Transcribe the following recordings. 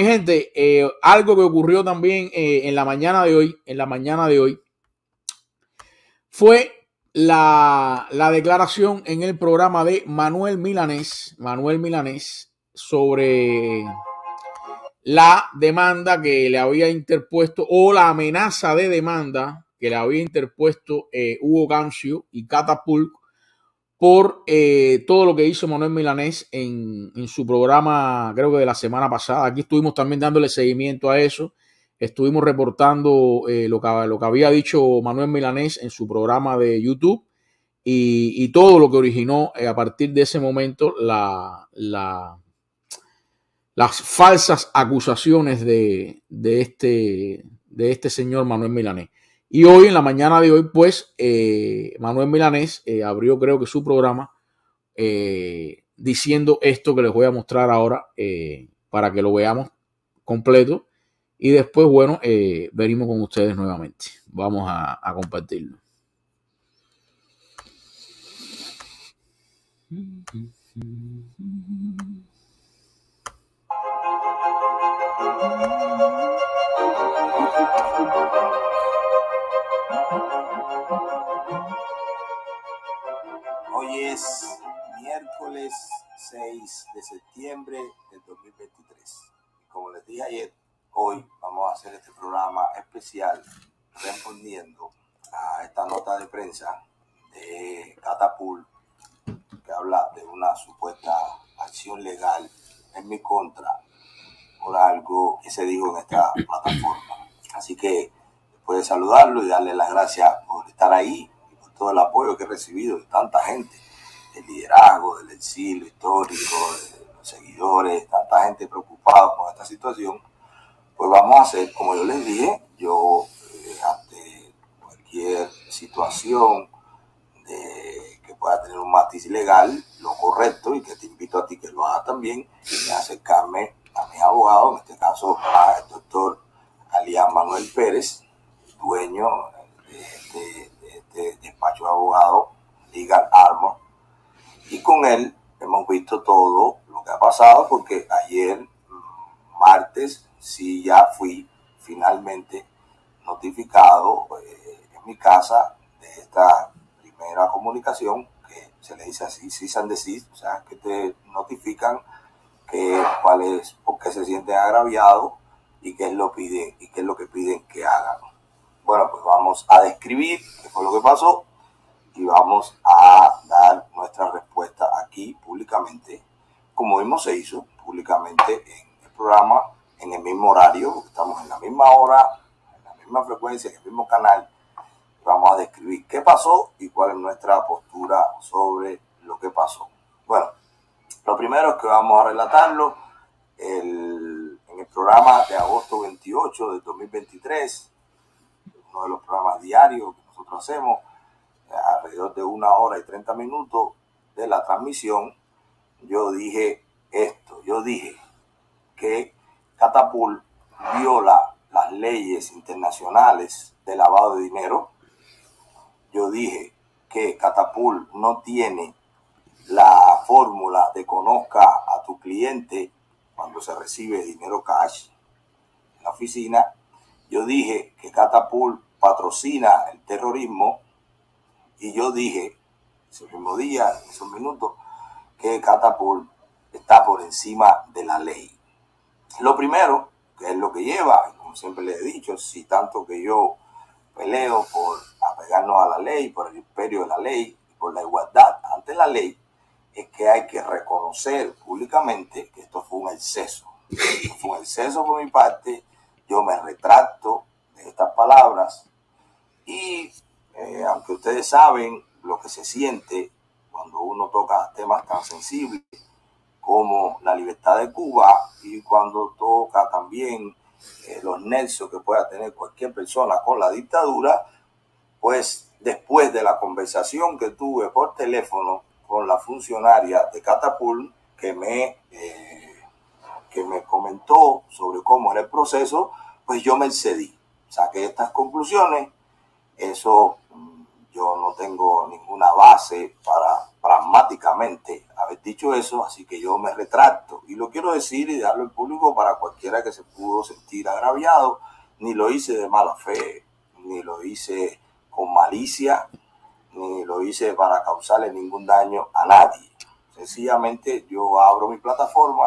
Mi gente, eh, algo que ocurrió también eh, en la mañana de hoy, en la mañana de hoy, fue la, la, declaración en el programa de Manuel Milanés, Manuel Milanés, sobre la demanda que le había interpuesto o la amenaza de demanda que le había interpuesto eh, Hugo Gancio y Catapult por eh, todo lo que hizo Manuel Milanés en, en, su programa, creo que de la semana pasada. Aquí estuvimos también dándole seguimiento a eso. Estuvimos reportando eh, lo, que, lo, que, había dicho Manuel Milanés en su programa de YouTube y, y todo lo que originó eh, a partir de ese momento la, la, las falsas acusaciones de, de, este, de este señor Manuel Milanés. Y hoy, en la mañana de hoy, pues, eh, Manuel Milanés eh, abrió, creo que su programa, eh, diciendo esto que les voy a mostrar ahora para que lo veamos completo. Y después, bueno, venimos con ustedes nuevamente. Vamos a, a compartirlo. es miércoles 6 de septiembre del 2023. Como les dije ayer, hoy vamos a hacer este programa especial respondiendo a esta nota de prensa de Catapult que habla de una supuesta acción legal en mi contra por algo que se dijo en esta plataforma. Así que después de saludarlo y darle las gracias por estar ahí y por todo el apoyo que he recibido de tanta gente, del liderazgo, del exilio histórico, los seguidores, tanta gente preocupada por esta situación, pues vamos a hacer, como yo les dije, yo eh, ante cualquier situación de, que pueda tener un matiz legal, lo correcto y que te invito a ti que lo hagas también, y acercarme a mis abogados, en este caso al doctor Alián Manuel Pérez, dueño de este, de este despacho de abogados, Legal Armor, y con él hemos visto todo lo que ha pasado, porque ayer, martes, sí ya fui finalmente notificado eh, en mi casa de esta primera comunicación, que se le dice así, cease and desist, o sea, que te notifican que, cuál es, por qué se sienten agraviados y qué es lo piden y qué es lo que piden que hagan. Bueno, pues vamos a describir qué fue lo que pasó y vamos a dar nuestra respuesta aquí públicamente, como mismo se hizo públicamente en el programa, en el mismo horario, estamos en la misma hora, en la misma frecuencia, en el mismo canal. Vamos a describir qué pasó y cuál es nuestra postura sobre lo que pasó. Bueno, lo primero es que vamos a relatarlo el, en el programa de agosto 28 de 2023, uno de los programas diarios que nosotros hacemos, alrededor de una hora y 30 minutos de la transmisión, yo dije esto, yo dije que Catapult viola las leyes internacionales de lavado de dinero, yo dije que Catapult no tiene la fórmula de conozca a tu cliente cuando se recibe dinero cash en la oficina. Yo dije que Catapult patrocina el terrorismo y yo dije ese mismo día, en esos minutos, que Catapult está por encima de la ley. Lo primero, que es lo que lleva, como siempre le he dicho, si tanto que yo peleo por apegarnos a la ley, por el imperio de la ley, por la igualdad ante la ley, es que hay que reconocer públicamente que esto fue un exceso. Fue un exceso por mi parte. Yo me retracto de estas palabras y eh, aunque ustedes saben lo que se siente cuando uno toca temas tan sensibles como la libertad de Cuba y cuando toca también eh, los nexos que pueda tener cualquier persona con la dictadura, pues después de la conversación que tuve por teléfono con la funcionaria de Catapult que me, eh, que me comentó sobre cómo era el proceso, pues yo me excedí. Saqué estas conclusiones. Eso yo no tengo ninguna base para pragmáticamente haber dicho eso, así que yo me retracto y lo quiero decir y dejarlo en público para cualquiera que se pudo sentir agraviado. Ni lo hice de mala fe, ni lo hice con malicia, ni lo hice para causarle ningún daño a nadie. Sencillamente yo abro mi plataforma,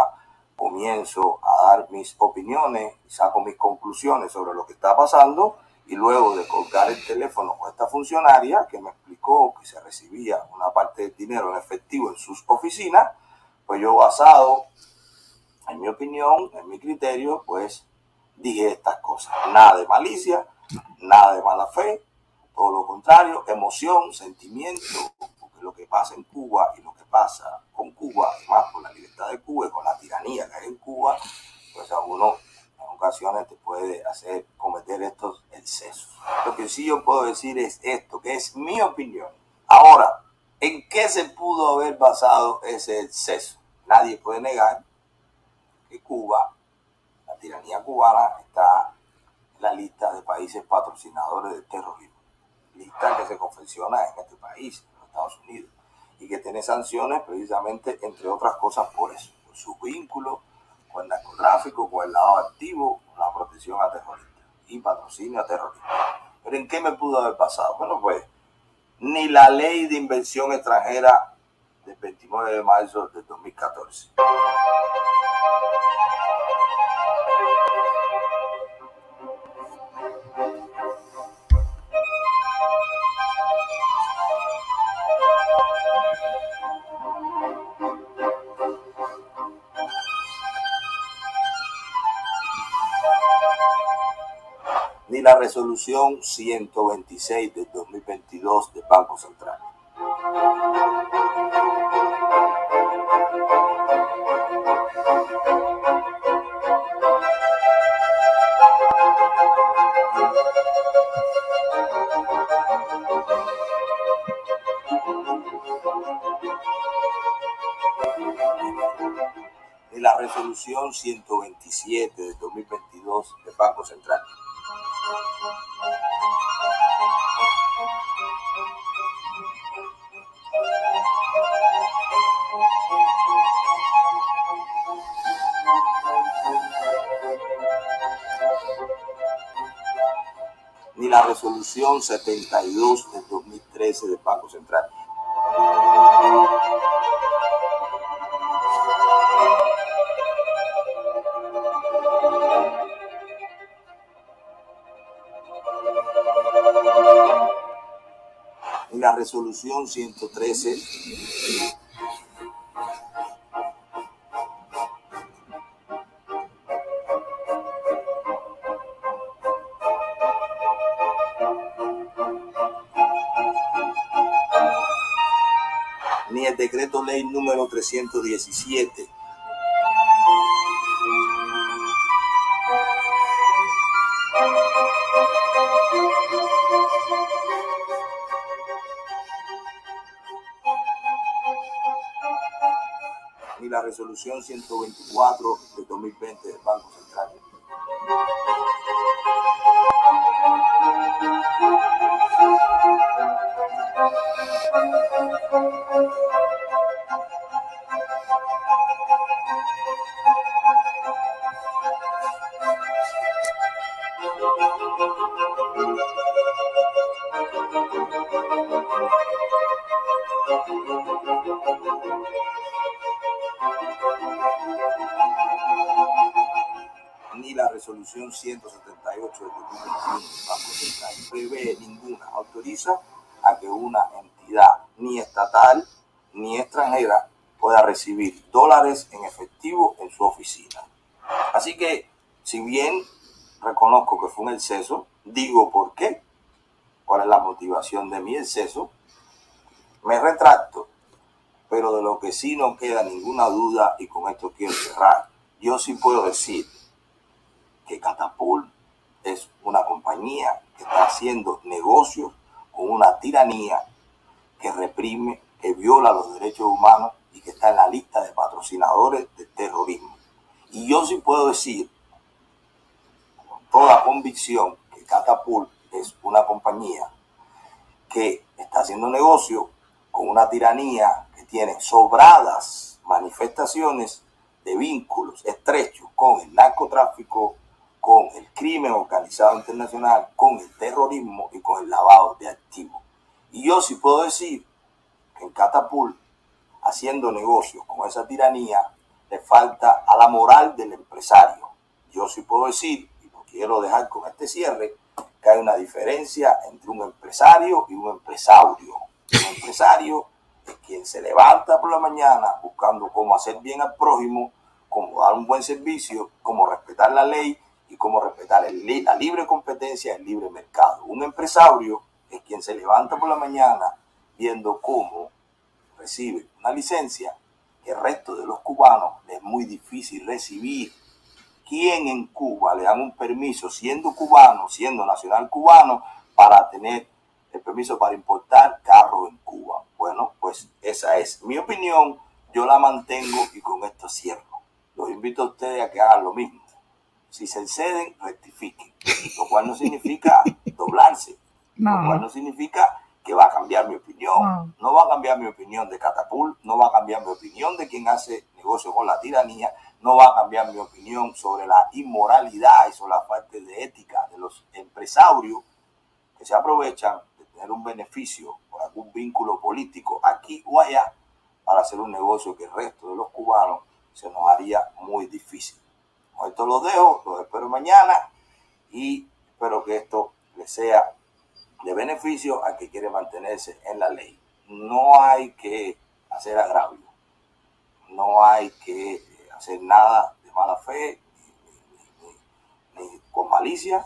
comienzo a dar mis opiniones, saco mis conclusiones sobre lo que está pasando y luego de colgar el teléfono con esta funcionaria que me explicó que se recibía una parte del dinero en efectivo en sus oficinas, pues yo basado en mi opinión, en mi criterio, pues dije estas cosas. Nada de malicia, nada de mala fe, todo lo contrario, emoción, sentimiento, porque lo que pasa en Cuba y lo que pasa con Cuba, además con la libertad de Cuba y con la tiranía que hay en Cuba, pues a uno ocasiones te puede hacer cometer estos excesos. Lo que sí yo puedo decir es esto, que es mi opinión. Ahora, ¿en qué se pudo haber basado ese exceso? Nadie puede negar que Cuba, la tiranía cubana, está en la lista de países patrocinadores del terrorismo. Lista que se confecciona en este país, en los Estados Unidos, y que tiene sanciones precisamente, entre otras cosas, por eso, por sus vínculos con el narcotráfico, con el lado activo, con la protección a terroristas y patrocinio a terroristas. Pero ¿en qué me pudo haber pasado? Bueno, pues ni la ley de inversión extranjera del 29 de marzo de 2014. La resolución 126 del 2022 del Banco Central. Ni la resolución 127 del 2022 del Banco Central. Ni la resolución 72 de 2013 del Banco Central. Resolución 113 ni el decreto ley número 317 resolución 124 de 2020 del Banco Central. Resolución 178 de 2021 prevé ninguna, autoriza a que una entidad ni estatal ni extranjera pueda recibir dólares en efectivo en su oficina. Así que, si bien reconozco que fue un exceso, digo por qué, cuál es la motivación de mi exceso, me retracto, pero de lo que sí no queda ninguna duda, y con esto quiero cerrar, yo sí puedo decir que Catapult es una compañía que está haciendo negocios con una tiranía que reprime, que viola los derechos humanos y que está en la lista de patrocinadores del terrorismo. Y yo sí puedo decir con toda convicción que Catapult es una compañía que está haciendo negocio con una tiranía que tiene sobradas manifestaciones de vínculos estrechos con el narcotráfico, con el crimen organizado internacional, con el terrorismo y con el lavado de activos. Y yo sí puedo decir que en Catapult, haciendo negocios con esa tiranía, le falta a la moral del empresario. Yo sí puedo decir, y lo quiero dejar con este cierre, que hay una diferencia entre un empresario y un empresario. Un empresario es quien se levanta por la mañana buscando cómo hacer bien al prójimo, cómo dar un buen servicio, cómo respetar la ley y cómo respetar la libre competencia el libre mercado. Un empresario es quien se levanta por la mañana viendo cómo recibe una licencia que el resto de los cubanos es muy difícil recibir. ¿Quién en Cuba le dan un permiso siendo cubano, siendo nacional cubano, para tener el permiso para importar carros en Cuba? Bueno, pues esa es mi opinión, yo la mantengo y con esto cierro. Los invito a ustedes a que hagan lo mismo. Si se exceden, rectifiquen, lo cual no significa doblarse, lo cual no significa que va a cambiar mi opinión. No. va a cambiar mi opinión de Catapult, no va a cambiar mi opinión de quien hace negocio con la tiranía, no va a cambiar mi opinión sobre la inmoralidad y sobre la falta de ética de los empresarios que se aprovechan de tener un beneficio por algún vínculo político aquí o allá para hacer un negocio que el resto de los cubanos se nos haría muy difícil. Esto lo dejo, lo espero mañana y espero que esto les sea de beneficio a que quiere mantenerse en la ley. No hay que hacer agravio, no hay que hacer nada de mala fe ni, con malicia.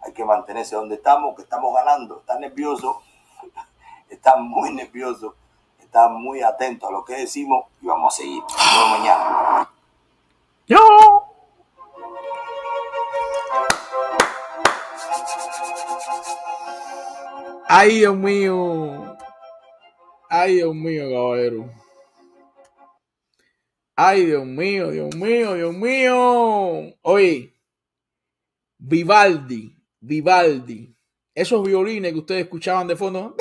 Hay que mantenerse donde estamos, que estamos ganando. Está nervioso, está muy nervioso, está muy atento a lo que decimos y vamos a seguir. Nos mañana. Ay, Dios mío. Ay, Dios mío, caballero. Ay, Dios mío, Dios mío, Dios mío. Oye, Vivaldi, Vivaldi. Esos violines que ustedes escuchaban de fondo.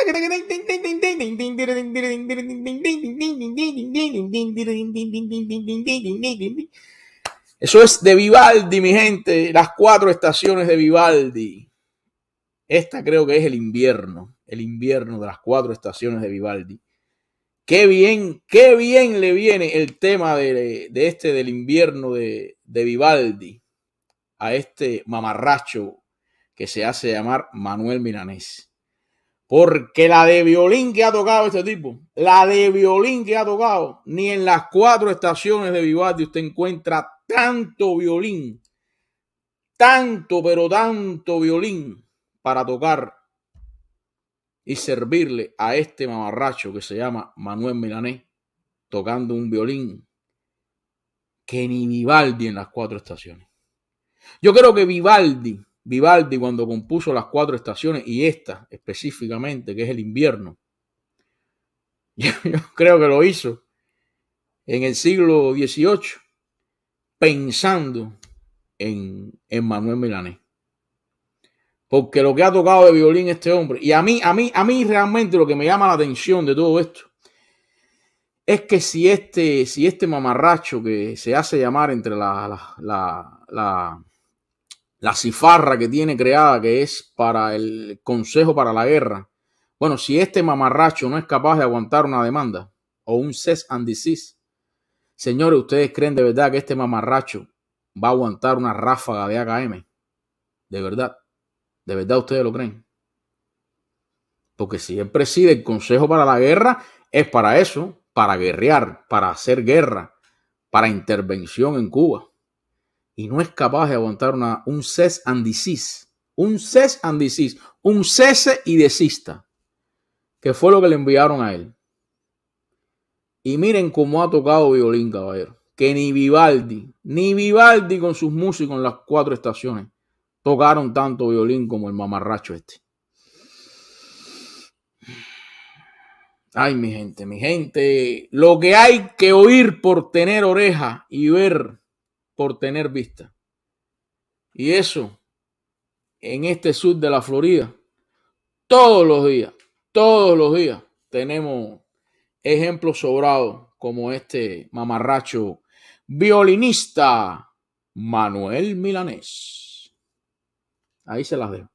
Eso es de Vivaldi, mi gente. Las cuatro estaciones de Vivaldi. Esta creo que es el invierno, el invierno de las cuatro estaciones de Vivaldi. Qué bien, qué bien le viene el tema de, este del invierno de, de Vivaldi a este mamarracho que se hace llamar Manuel Milanés. Porque la de violín que ha tocado este tipo, la de violín que ha tocado, ni en las cuatro estaciones de Vivaldi usted encuentra tanto violín, tanto, pero tanto violín para tocar y servirle a este mamarracho que se llama Manuel Milanés, tocando un violín que ni Vivaldi en las cuatro estaciones. Yo creo que Vivaldi, Vivaldi cuando compuso las cuatro estaciones y esta específicamente, que es el invierno, yo, creo que lo hizo en el siglo XVIII pensando en, en Manuel Milanés. Porque lo que ha tocado de violín este hombre, y a mí, a mí, a mí realmente lo que me llama la atención de todo esto, es que si este, si este mamarracho que se hace llamar entre la, la, la, cifarra que tiene creada, que es para el Consejo para la Guerra, bueno, si este mamarracho no es capaz de aguantar una demanda o un cess and desist, señores, ¿ustedes creen de verdad que este mamarracho va a aguantar una ráfaga de AKM? De verdad. ¿De verdad ustedes lo creen? Porque si él preside el Consejo para la Guerra, es para eso, para guerrear, para hacer guerra, para intervención en Cuba. Y no es capaz de aguantar una, un cese and desist. Un cese and desist. Un cese y desista. Que fue lo que le enviaron a él. Y miren cómo ha tocado violín, caballero. Que ni Vivaldi, ni Vivaldi con sus músicos en las cuatro estaciones tocaron tanto violín como el mamarracho este. Ay, mi gente, mi gente, lo que hay que oír por tener oreja y ver por tener vista. Y eso, en este sur de la Florida, todos los días, Todos los días tenemos ejemplos sobrados como este mamarracho violinista Manuel Milanés. Ahí se las dejo.